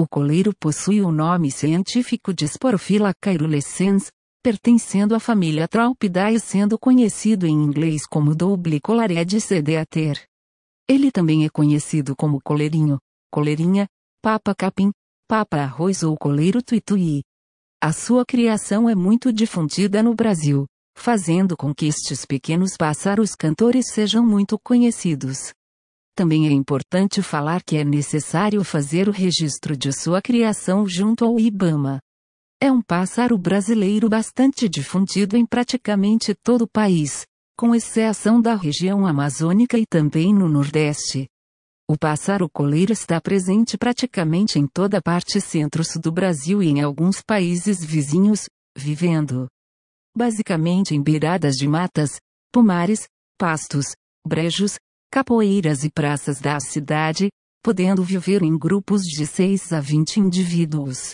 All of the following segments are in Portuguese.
O coleiro possui o nome científico de Sporophylla caerulescens, pertencendo à família Traupidae sendo conhecido em inglês como Double Colared sedeater. Ele também é conhecido como coleirinho, coleirinha, papa capim, papa arroz ou coleiro tuituí. A sua criação é muito difundida no Brasil, fazendo com que estes pequenos pássaros cantores sejam muito conhecidos. Também é importante falar que é necessário fazer o registro de sua criação junto ao IBAMA. É um pássaro brasileiro bastante difundido em praticamente todo o país, com exceção da região amazônica e também no Nordeste. O pássaro coleiro está presente praticamente em toda a parte centro-sul do Brasil e em alguns países vizinhos, vivendo basicamente em beiradas de matas, pomares, pastos, brejos, capoeiras e praças da cidade, podendo viver em grupos de 6 a 20 indivíduos.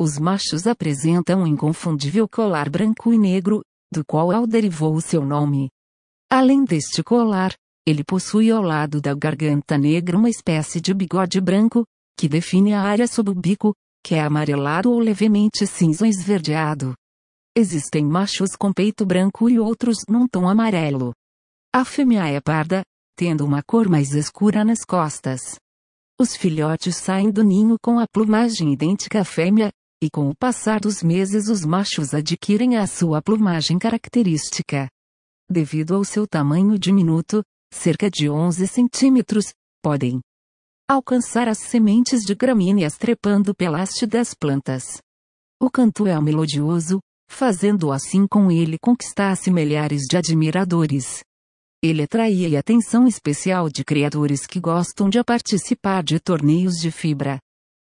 Os machos apresentam um inconfundível colar branco e negro, do qual derivou o seu nome. Além deste colar, ele possui ao lado da garganta negra uma espécie de bigode branco, que define a área sob o bico, que é amarelado ou levemente cinza esverdeado. Existem machos com peito branco e outros num tom amarelo. A fêmea é parda, tendo uma cor mais escura nas costas. Os filhotes saem do ninho com a plumagem idêntica à fêmea, e com o passar dos meses os machos adquirem a sua plumagem característica. Devido ao seu tamanho diminuto, cerca de 11 centímetros, podem alcançar as sementes de gramíneas trepando pela haste das plantas. O canto é melodioso, fazendo assim com ele conquistasse milhares de admiradores. Ele atraía a atenção especial de criadores que gostam de participar de torneios de fibra.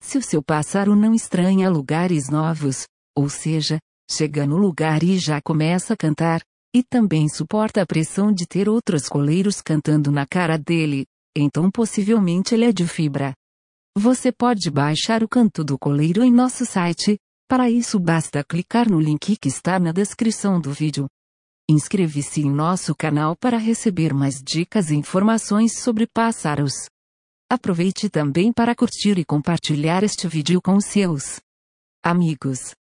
Se o seu pássaro não estranha lugares novos, ou seja, chega no lugar e já começa a cantar, e também suporta a pressão de ter outros coleiros cantando na cara dele, então possivelmente ele é de fibra. Você pode baixar o canto do coleiro em nosso site, para isso basta clicar no link que está na descrição do vídeo. Inscreva-se em nosso canal para receber mais dicas e informações sobre pássaros. Aproveite também para curtir e compartilhar este vídeo com seus amigos.